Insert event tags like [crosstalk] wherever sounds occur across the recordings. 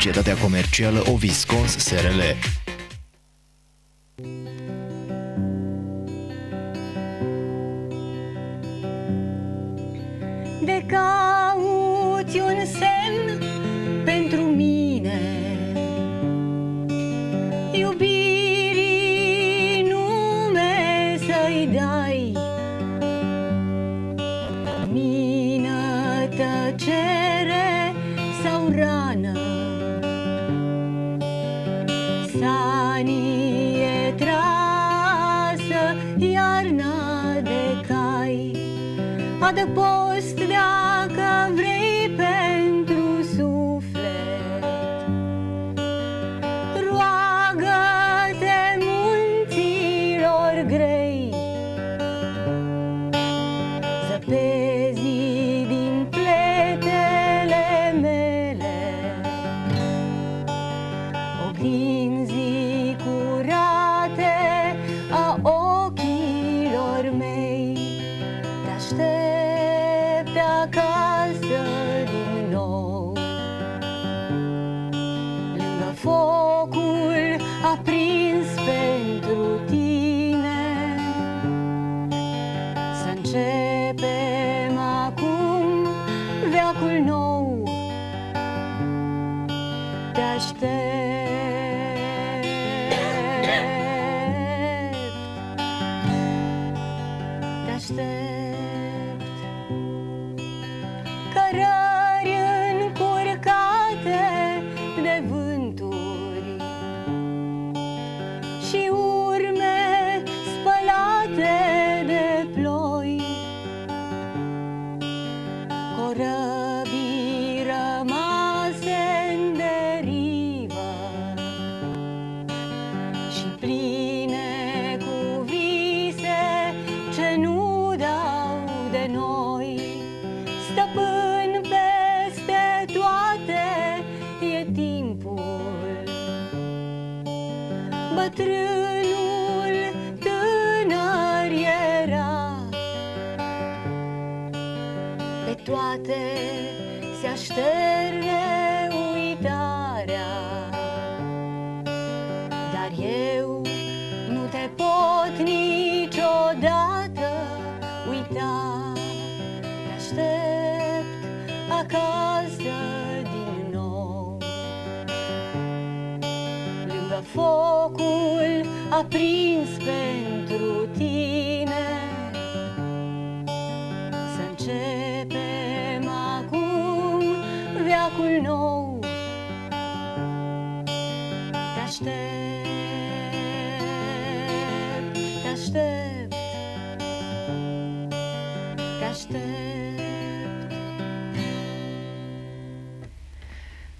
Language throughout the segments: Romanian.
societatea comercială Oviscons SRL. De cauți Adăpost dacă începem acum veacul nou. Te aștept se așterge uitarea. Dar eu nu te pot niciodată uita. Te aștept acasă din nou. Lângă focul aprins pentru tine veacul nou Te aștept, te aștept Te aștept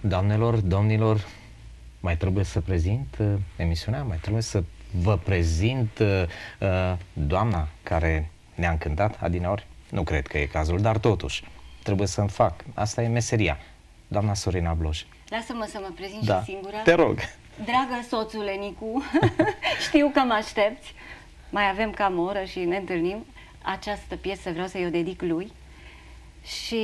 Doamnelor, domnilor, mai trebuie să prezint uh, emisiunea, mai trebuie să vă prezint uh, uh, doamna care ne-a încântat adineori. Nu cred că e cazul, dar totuși trebuie să-mi fac. Asta e meseria. Doamna Sorina Bloj. Lasă-mă să mă prezint Da, și singură. Te rog. Dragă soțule Nicu, [laughs] știu că mă aștepți. Mai avem cam o oră și ne întâlnim. Această piesă vreau să-i o dedic lui. Și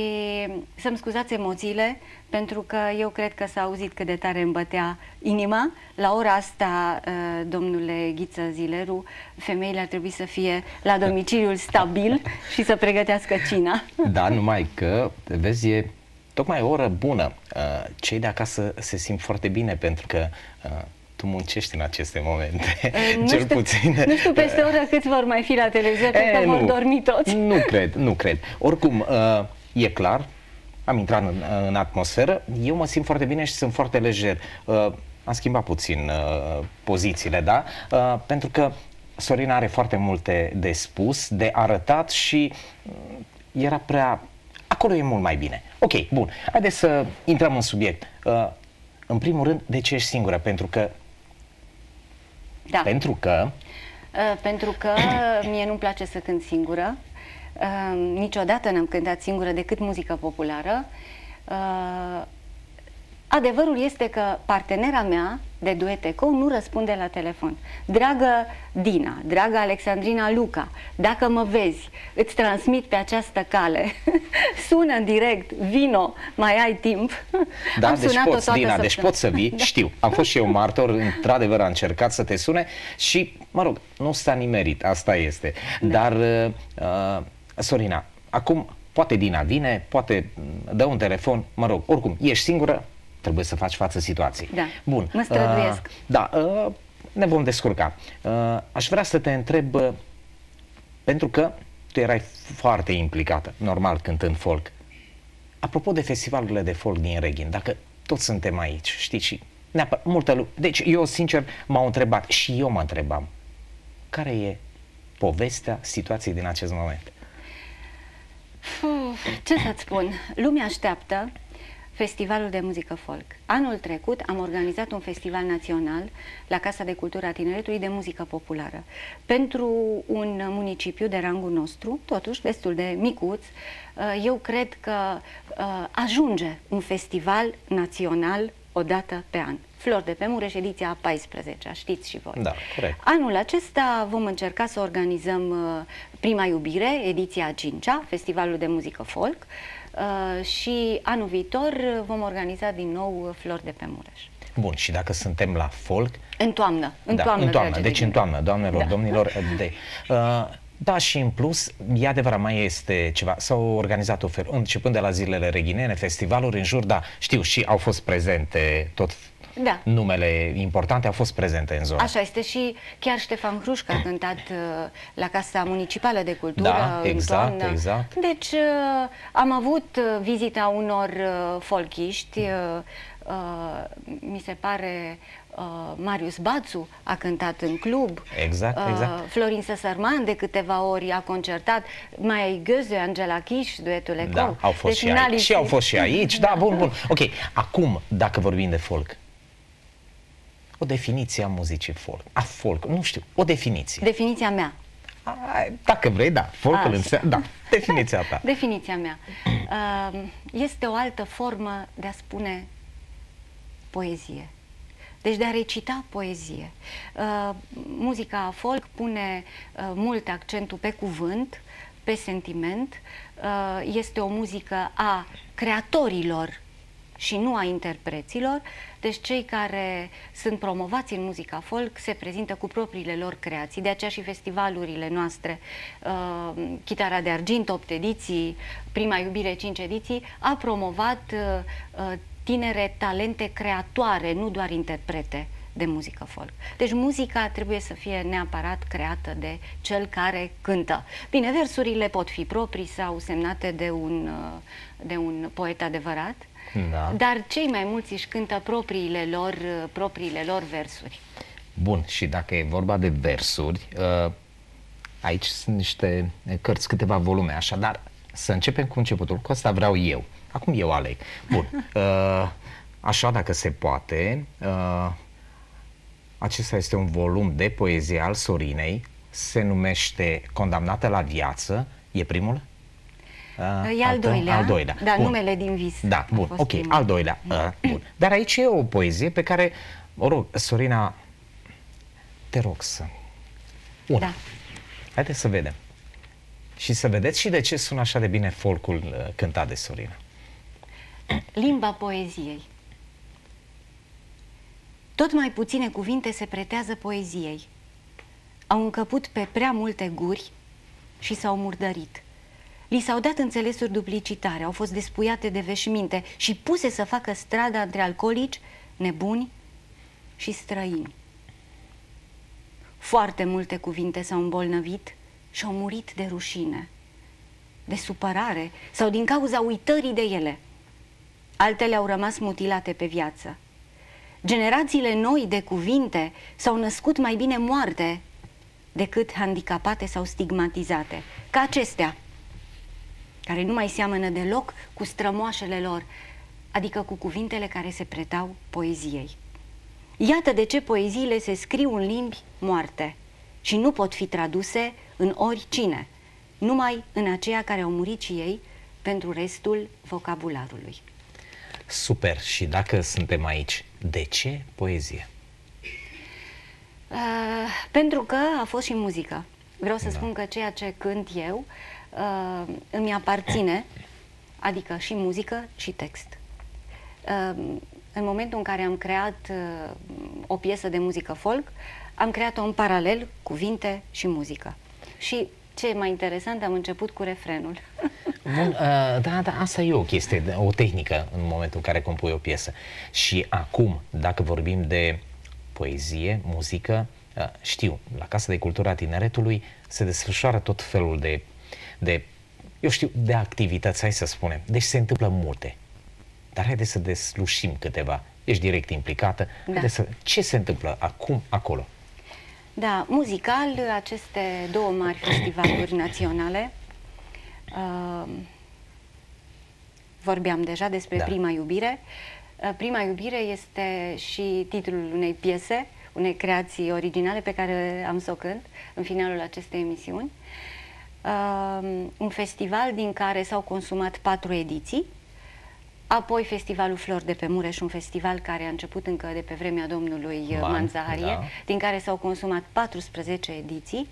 să-mi scuzați emoțiile Pentru că eu cred că s-a auzit cât de tare îmi bătea inima. La ora asta, uh, domnule Ghiță Zileru Femeile ar trebui să fie la domiciliul stabil [laughs] Și să pregătească cina. Da, numai că, vezi, e tocmai o oră bună. Uh, Cei de acasă se simt foarte bine pentru că uh, tu muncești în aceste momente. [laughs] Uh, nu Cel știu, puțin. Nu știu peste o oră câți vor mai fi la televizor, cred că vor dormi toți. Nu cred, nu cred. Oricum, uh, e clar, am intrat în, în atmosferă, eu mă simt foarte bine și sunt foarte lejer. Uh, am schimbat puțin uh, pozițiile, da? Uh, pentru că Sorina are foarte multe de spus, de arătat și uh, era prea... Acolo e mult mai bine. Ok, bun. Haideți să intrăm în subiect. Uh, în primul rând, de ce ești singură? Pentru că... Da. Pentru că... Uh, pentru că [coughs] mie nu-mi place să cânt singură. Uh, niciodată n-am cântat singură decât muzică populară. Uh, adevărul este că partenera mea de duet eco nu răspunde la telefon. Dragă Dina, dragă Alexandrina Luca, dacă mă vezi, îți transmit pe această cale, [laughs] sună în direct, vino, mai ai timp. Da, Am deci sunat-o poți, toată Dina, deci săptămâna. poți să vii, [laughs] Da. știu. Am fost și eu martor, într-adevăr a încercat să te sune și, mă rog, nu s-a nimerit, asta este. Da. Dar, uh, Sorina, acum poate Dina vine, poate mm, dă un telefon, mă rog, oricum, ești singură, trebuie să faci față situației. Da, Bun. mă străduiesc. Uh, da, uh, ne vom descurca. Uh, aș vrea să te întreb, uh, pentru că tu erai foarte implicată, normal, cântând folk. Apropo de festivalurile de folk din Reghin, dacă toți suntem aici, știi, și neapărat, multă lume. Deci eu, sincer, m-au întrebat și eu mă întrebam, care e povestea situației din acest moment? Uf, Ce să-ți spun? Lumea așteaptă Festivalul de Muzică Folk. Anul trecut am organizat un festival național la Casa de Cultură a Tineretului de muzică populară. Pentru un municipiu de rangul nostru, totuși destul de micuț, uh, eu cred că uh, ajunge un festival național o dată pe an. Flor de pe Mureș, ediția a 14 știți și voi. Da, corect. Anul acesta vom încerca să organizăm uh, Prima Iubire, ediția a 5-a, Festivalul de Muzică Folk uh, și anul viitor uh, vom organiza din nou uh, Flori de pe Mureș. Bun, și dacă suntem la folk, În toamnă, în da, toamnă, în toamnă dragi deci de în toamnă, doamnelor, Da. domnilor, de, uh, da, și în plus, e adevărat, mai este ceva. S-au organizat o fel, începând de la zilele reghinene, festivaluri în jur, da, știu, și au fost prezente tot Da. numele importante au fost prezente în zonă. Așa este și chiar Ștefan Hrușca a cântat uh, la Casa Municipală de Cultură Da, în exact, toamnă. exact. Deci uh, am avut uh, vizita unor uh, folchiști, uh, uh, mi se pare uh, Marius Bațu a cântat în club, Exact, uh, exact. Florin Săsărman de câteva ori a concertat, mai ai Găze, Angela Kiș, duetul Ecol. Da, au fost deci și n-a aici. Și au lipsit. fost și aici. [laughs] Da, bun, bun. Ok, acum, dacă vorbim de folk, o definiție a muzicii folk. A folk, nu știu, o definiție. Definiția mea. A, dacă vrei, da, folcul Așa. înseamnă, da, definiția ta. [laughs] Definiția mea. Uh, Este o altă formă de a spune poezie. Deci de a recita poezie. Uh, Muzica folk pune uh, mult accentul pe cuvânt, pe sentiment. Uh, Este o muzică a creatorilor și nu a interpreților. Deci cei care sunt promovați în muzica folk se prezintă cu propriile lor creații. De aceea și festivalurile noastre, uh, Chitara de Argint, 8 ediții, Prima Iubire, 5 ediții, a promovat uh, uh, tinere talente creatoare, nu doar interprete de muzică folk. Deci muzica trebuie să fie neapărat creată de cel care cântă. Bine, versurile pot fi proprii sau semnate de un, uh, de un poet adevărat, Da. dar cei mai mulți își cântă propriile lor, uh, propriile lor versuri. Bun, și dacă e vorba de versuri, uh, aici sunt niște cărți, câteva volume, așadar să începem cu începutul, cu asta vreau eu. Acum eu aleg. Bun, [laughs] uh, așa dacă se poate, uh, acesta este un volum de poezie al Sorinei, se numește Condamnată la viață, e primul? Uh, E al tău? doilea, Al doilea. da, Bun. numele din vis. Da, a bun, fost ok, primul. al doilea. Uh, bun. Dar aici e o poezie pe care, mă rog, Sorina, te rog să... Una. Da. Haideți să vedem. Și să vedeți și de ce sună așa de bine folcul uh, cântat de Sorina. Limba poeziei. Tot mai puține cuvinte se pretează poeziei. Au încăput pe prea multe guri și s-au murdărit. Li s-au dat înțelesuri duplicitare, au fost despuiate de veșminte și puse să facă strada între alcoolici, nebuni și străini. Foarte multe cuvinte s-au îmbolnăvit și au murit de rușine, de supărare sau din cauza uitării de ele. Altele au rămas mutilate pe viață. Generațiile noi de cuvinte s-au născut mai bine moarte decât handicapate sau stigmatizate, ca acestea, care nu mai seamănă deloc cu strămoașele lor, adică cu cuvintele care se pretau poeziei. Iată de ce poeziile se scriu în limbi moarte și nu pot fi traduse în oricine, numai în aceia care au murit și ei pentru restul vocabularului. Super. Și dacă suntem aici, de ce poezie? Uh, pentru că a fost și muzică. Vreau să Da. spun că ceea ce cânt eu uh, îmi aparține, adică și muzică și text. Uh, în momentul în care am creat uh, o piesă de muzică folk, am creat-o în paralel, cuvinte și muzică. Și ce e mai interesant, am început cu refrenul. [laughs] Bun, uh, da, da, asta e o chestie, o tehnică în momentul în care compui o piesă. Și acum, dacă vorbim de poezie, muzică, uh, știu, la Casa de Cultură a Tineretului se desfășoară tot felul de, de, eu știu, de activități, hai să spunem. Deci se întâmplă multe. Dar haideți să deslușim câteva. Ești direct implicată. Da. Haideți să, ce se întâmplă acum, acolo? Da, muzical, aceste două mari festivaluri naționale. Uh, vorbeam deja despre Da. Prima Iubire. Uh, Prima Iubire este și titlul unei piese, unei creații originale pe care am să o cânt în finalul acestei emisiuni. Uh, un festival din care s-au consumat patru ediții, apoi Festivalul Flori de pe Mureș, un festival care a început încă de pe vremea domnului uh, Man, Manzaharie, da. din care s-au consumat 14 ediții.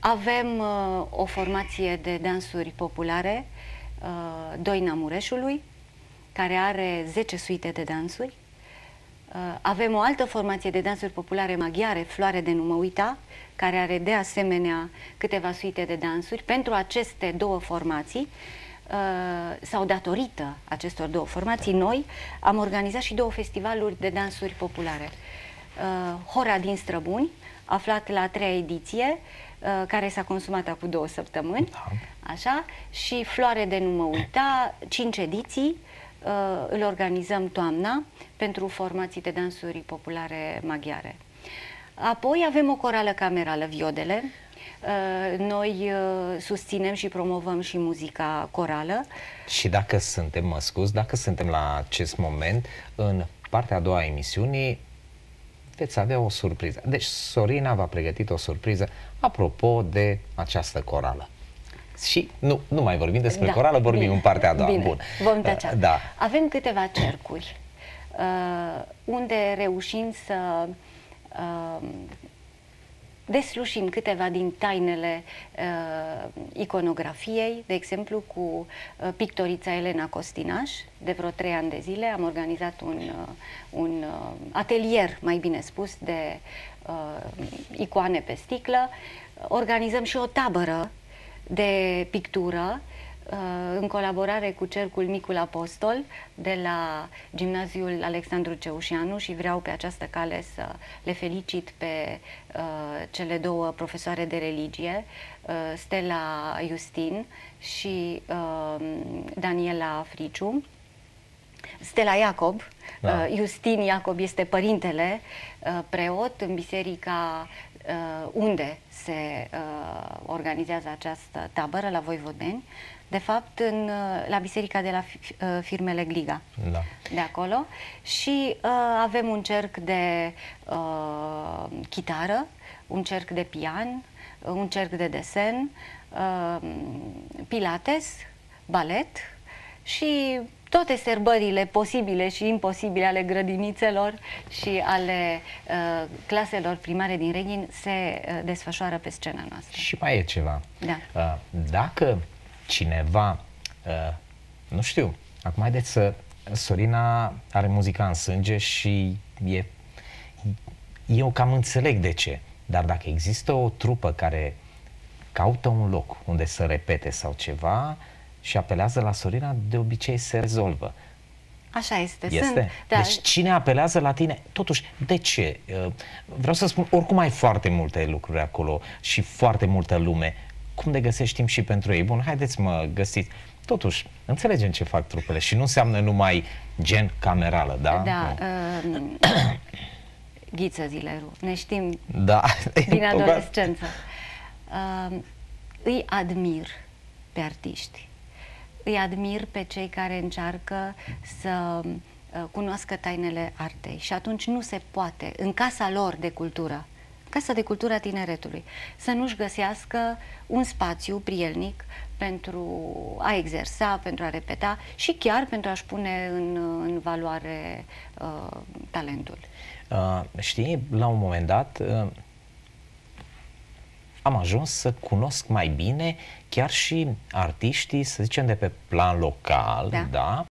Avem uh, o formație de dansuri populare, uh, Doina Mureșului, care are 10 suite de dansuri. Uh, avem o altă formație de dansuri populare maghiare, Floare de Nu mă uita, care are de asemenea câteva suite de dansuri. Pentru aceste două formații, uh, sau datorită acestor două formații, noi am organizat și două festivaluri de dansuri populare. Uh, Hora din Străbuni, aflat la a treia ediție, uh, care s-a consumat acum două săptămâni, Da. așa, și Floare de Nu mă uita, cinci ediții, uh, îl organizăm toamna pentru formații de dansuri populare maghiare. Apoi avem o corală camerală, Viodele. Uh, Noi uh, susținem și promovăm și muzica corală. Și dacă suntem, mă scuz, dacă suntem la acest moment, în partea a doua a emisiunii, veți avea o surpriză. Deci Sorina v-a pregătit o surpriză apropo de această corală. Și nu, nu mai vorbim despre Da, corală, vorbim bine, în partea a doua. Bine, Bun. vom tăcea. Uh, Da. Avem câteva cercuri uh, unde reușim să uh, deslușim câteva din tainele uh, iconografiei, de exemplu cu uh, pictorița Elena Costinaș, de vreo trei ani de zile am organizat un, uh, un uh, atelier, mai bine spus, de uh, icoane pe sticlă. Organizăm și o tabără de pictură uh, în colaborare cu Cercul Micul Apostol de la Gimnaziul Alexandru Ceușianu și vreau pe această cale să le felicit pe uh, cele două profesoare de religie, uh, Stella Justin și uh, Daniela Friciu. Stella Iacob, Da. uh, Justin Iacob este părintele uh, preot în biserica uh, unde se uh, organizează această tabără la Voivodeni, de fapt în, uh, la biserica de la fi- uh, firmele Gliga. Da. de acolo. Și uh, avem un cerc de uh, chitară, un cerc de pian, uh, un cerc de desen, uh, pilates, balet și toate serbările posibile și imposibile ale grădinițelor și ale uh, claselor primare din Reghin se uh, desfășoară pe scena noastră. Și mai e ceva. Da. Uh, Dacă cineva, uh, nu știu, acum haideți să... Sorina are muzica în sânge și e... Eu cam înțeleg de ce, dar dacă există o trupă care caută un loc unde să repete sau ceva și apelează la Sorina, de obicei se rezolvă. Așa este. Este? Sunt, da, Deci cine apelează la tine? Totuși, de ce? Uh, Vreau să spun, oricum ai foarte multe lucruri acolo și foarte multă lume. Cum de găsești timp și pentru ei? Bun, haideți mă găsiți. Totuși, înțelegem ce fac trupele și nu înseamnă numai gen camerală, da? Da, Nu. uh, Ghiță Zileru, ne știm Da. [laughs] din adolescență. Uh, îi admir pe artiști. Îi admir pe cei care încearcă să uh, cunoască tainele artei și atunci nu se poate, în casa lor de cultură, Casa de Cultură a Tineretului, să nu-și găsească un spațiu prielnic pentru a exersa, pentru a repeta și chiar pentru a-și pune în, în valoare uh, talentul. Uh, știi, la un moment dat uh, am ajuns să cunosc mai bine chiar și artiștii, să zicem, de pe plan local, da? da?